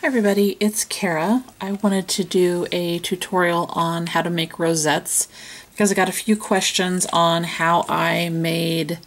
Hi everybody, it's Kara. I wanted to do a tutorial on how to make rosettes because I got a few questions on how I made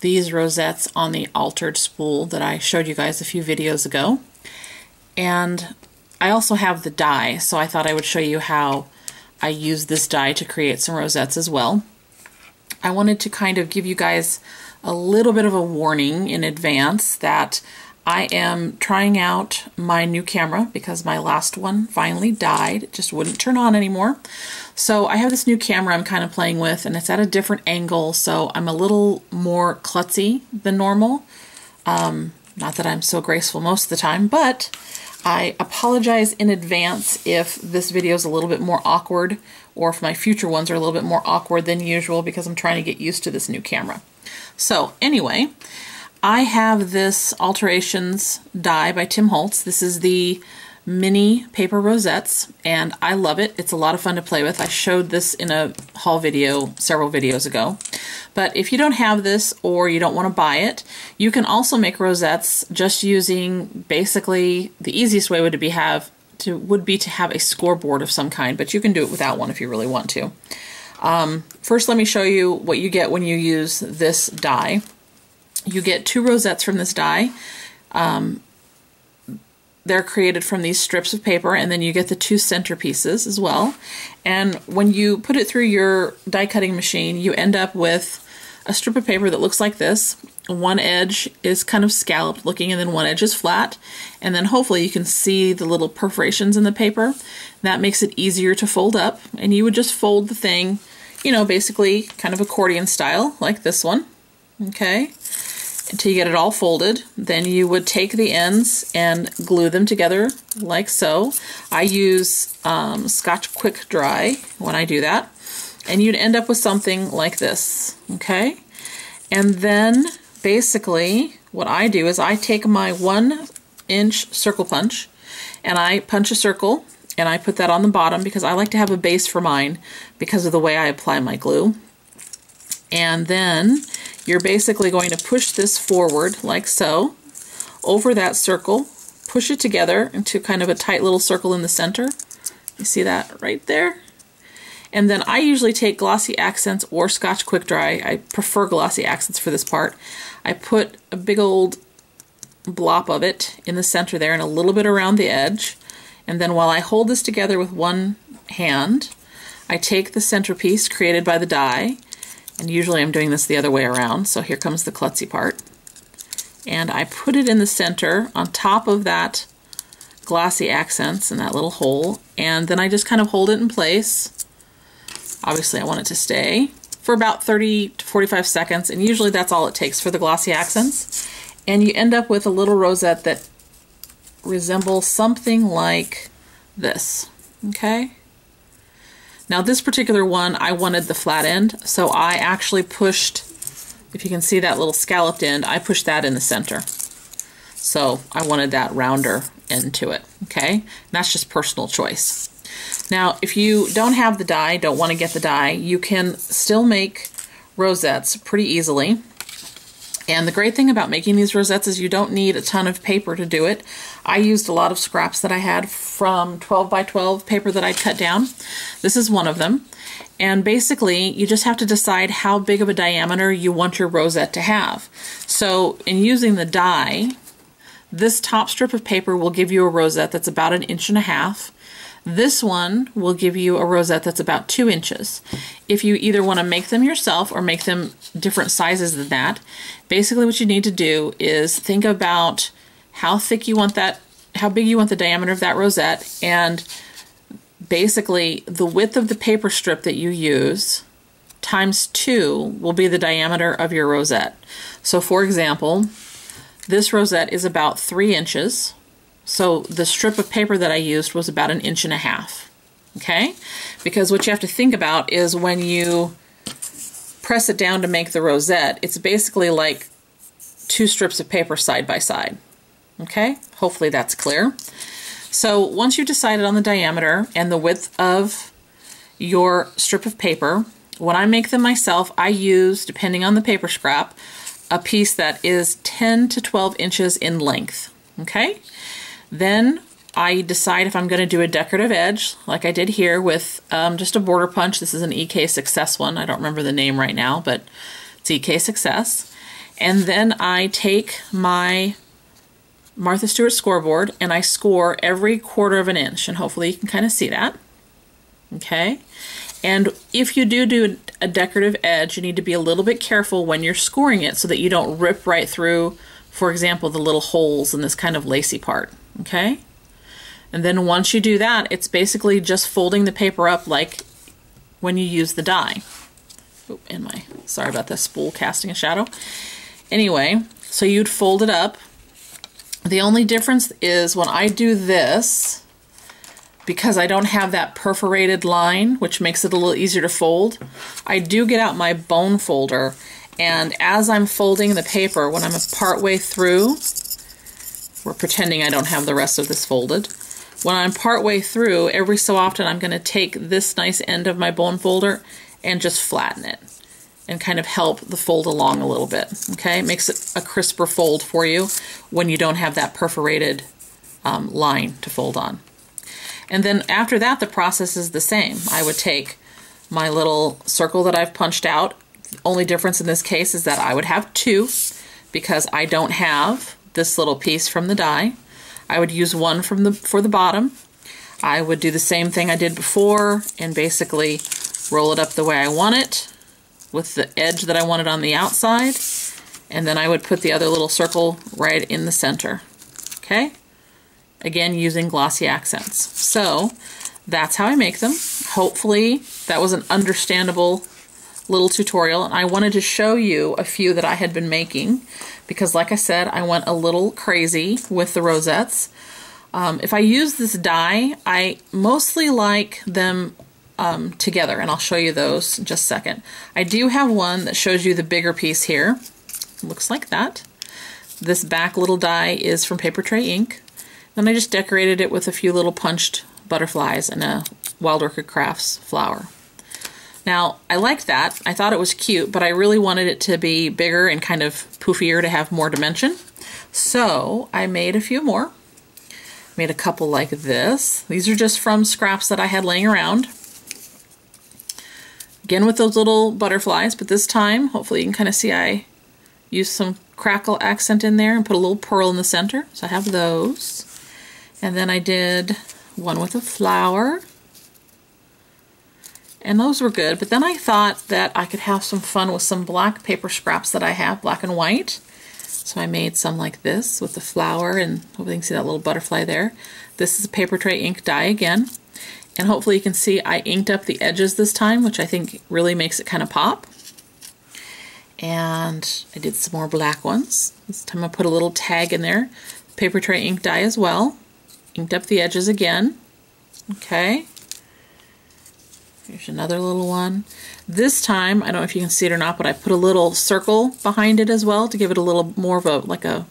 these rosettes on the altered spool that I showed you guys a few videos ago. And I also have the die, so I thought I would show you how I use this die to create some rosettes as well. I wanted to kind of give you guys a little bit of a warning in advance that I am trying out my new camera because my last one finally died. It just wouldn't turn on anymore. So I have this new camera I'm kind of playing with and it's at a different angle so I'm a little more klutzy than normal. Um, not that I'm so graceful most of the time, but I apologize in advance if this video is a little bit more awkward or if my future ones are a little bit more awkward than usual because I'm trying to get used to this new camera. So anyway, I have this Alterations die by Tim Holtz. This is the mini paper rosettes and I love it. It's a lot of fun to play with. I showed this in a haul video several videos ago. But if you don't have this or you don't want to buy it, you can also make rosettes just using basically the easiest way would be have to would be to have a scoreboard of some kind, but you can do it without one if you really want to. Um, first, let me show you what you get when you use this die. You get two rosettes from this die. Um, they're created from these strips of paper and then you get the two centerpieces as well. And when you put it through your die cutting machine, you end up with a strip of paper that looks like this. One edge is kind of scalloped looking and then one edge is flat. And then hopefully you can see the little perforations in the paper. That makes it easier to fold up and you would just fold the thing, you know, basically kind of accordion style like this one okay, until you get it all folded. Then you would take the ends and glue them together like so. I use um, Scotch Quick Dry when I do that. And you'd end up with something like this, okay? And then basically what I do is I take my one inch circle punch and I punch a circle and I put that on the bottom because I like to have a base for mine because of the way I apply my glue. And then you're basically going to push this forward like so over that circle, push it together into kind of a tight little circle in the center. You see that right there? And then I usually take glossy accents or Scotch Quick Dry. I prefer glossy accents for this part. I put a big old blop of it in the center there and a little bit around the edge. And then while I hold this together with one hand, I take the centerpiece created by the die and usually I'm doing this the other way around, so here comes the klutzy part. And I put it in the center on top of that glossy accents in that little hole, and then I just kind of hold it in place. Obviously I want it to stay for about 30 to 45 seconds, and usually that's all it takes for the glossy accents. And you end up with a little rosette that resembles something like this, okay? Now this particular one, I wanted the flat end, so I actually pushed, if you can see that little scalloped end, I pushed that in the center. So I wanted that rounder end to it, okay? And that's just personal choice. Now, if you don't have the die, don't want to get the die, you can still make rosettes pretty easily. And the great thing about making these rosettes is you don't need a ton of paper to do it. I used a lot of scraps that I had from 12 by 12 paper that I cut down. This is one of them. And basically, you just have to decide how big of a diameter you want your rosette to have. So in using the die, this top strip of paper will give you a rosette that's about an inch and a half. This one will give you a rosette that's about two inches. If you either want to make them yourself or make them different sizes than that, basically what you need to do is think about how thick you want that, how big you want the diameter of that rosette, and basically the width of the paper strip that you use times two will be the diameter of your rosette. So for example, this rosette is about three inches so the strip of paper that I used was about an inch and a half. Okay? Because what you have to think about is when you press it down to make the rosette, it's basically like two strips of paper side by side. Okay? Hopefully that's clear. So once you've decided on the diameter and the width of your strip of paper, when I make them myself, I use, depending on the paper scrap, a piece that is 10 to 12 inches in length. Okay? Then I decide if I'm going to do a decorative edge, like I did here with um, just a border punch. This is an EK Success one. I don't remember the name right now, but it's EK Success. And then I take my Martha Stewart scoreboard and I score every quarter of an inch, and hopefully you can kind of see that. Okay, and if you do do a decorative edge, you need to be a little bit careful when you're scoring it so that you don't rip right through, for example, the little holes in this kind of lacy part. Okay, and then once you do that, it's basically just folding the paper up like when you use the die. Oh, and my, sorry about this spool casting a shadow. Anyway, so you'd fold it up. The only difference is when I do this, because I don't have that perforated line, which makes it a little easier to fold, I do get out my bone folder. And as I'm folding the paper, when I'm part way through, we're pretending I don't have the rest of this folded. When I'm part way through, every so often I'm going to take this nice end of my bone folder and just flatten it and kind of help the fold along a little bit. Okay, it makes it a crisper fold for you when you don't have that perforated um, line to fold on. And then after that, the process is the same. I would take my little circle that I've punched out. The only difference in this case is that I would have two because I don't have this little piece from the die. I would use one from the for the bottom. I would do the same thing I did before and basically roll it up the way I want it with the edge that I wanted on the outside. And then I would put the other little circle right in the center. Okay? Again, using glossy accents. So, that's how I make them. Hopefully, that was an understandable little tutorial. And I wanted to show you a few that I had been making because, like I said, I went a little crazy with the rosettes. Um, if I use this die, I mostly like them um, together, and I'll show you those in just a second. I do have one that shows you the bigger piece here. looks like that. This back little die is from Papertrey Ink. Then I just decorated it with a few little punched butterflies and a Wild Orchid Crafts flower. Now, I liked that. I thought it was cute, but I really wanted it to be bigger and kind of poofier to have more dimension. So I made a few more. Made a couple like this. These are just from scraps that I had laying around. Again with those little butterflies, but this time, hopefully you can kind of see I used some crackle accent in there and put a little pearl in the center. So I have those. And then I did one with a flower. And those were good, but then I thought that I could have some fun with some black paper scraps that I have, black and white. So I made some like this with the flower and hopefully you can see that little butterfly there. This is a Papertrey Ink die again. And hopefully you can see I inked up the edges this time, which I think really makes it kind of pop. And I did some more black ones. This time I put a little tag in there. Papertrey Ink die as well. Inked up the edges again. Okay. Here's another little one. This time, I don't know if you can see it or not, but I put a little circle behind it as well to give it a little more of a, like a,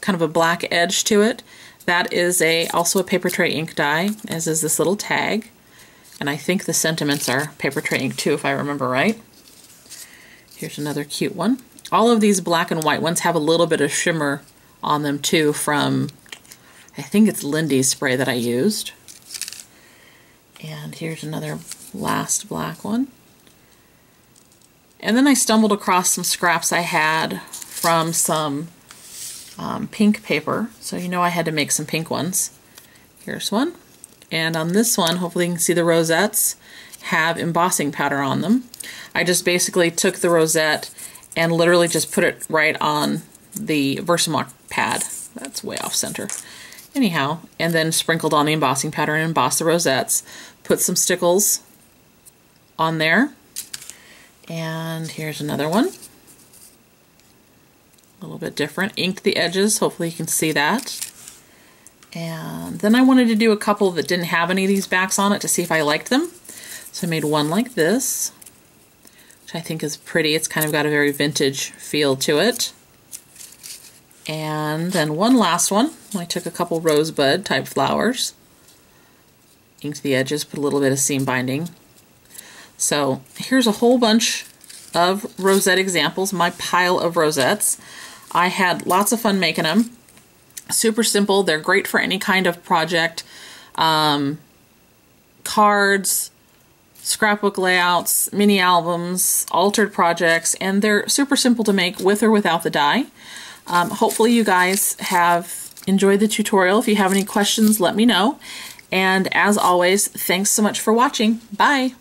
kind of a black edge to it. That is a also a Papertrey Ink die, as is this little tag. And I think the sentiments are Papertrey Ink too, if I remember right. Here's another cute one. All of these black and white ones have a little bit of shimmer on them too from, I think it's Lindy's spray that I used. And here's another last black one. And then I stumbled across some scraps I had from some um, pink paper. So you know I had to make some pink ones. Here's one. And on this one, hopefully you can see the rosettes have embossing powder on them. I just basically took the rosette and literally just put it right on the Versamark pad. That's way off center. Anyhow, and then sprinkled on the embossing powder and embossed the rosettes. Put some stickles on there. And here's another one little bit different. Inked the edges, hopefully you can see that. And then I wanted to do a couple that didn't have any of these backs on it to see if I liked them. So I made one like this, which I think is pretty. It's kind of got a very vintage feel to it. And then one last one. I took a couple rosebud type flowers, inked the edges, put a little bit of seam binding. So here's a whole bunch of rosette examples, my pile of rosettes. I had lots of fun making them. Super simple. They're great for any kind of project. Um, cards, scrapbook layouts, mini albums, altered projects, and they're super simple to make with or without the die. Um, hopefully you guys have enjoyed the tutorial. If you have any questions, let me know. And as always, thanks so much for watching. Bye!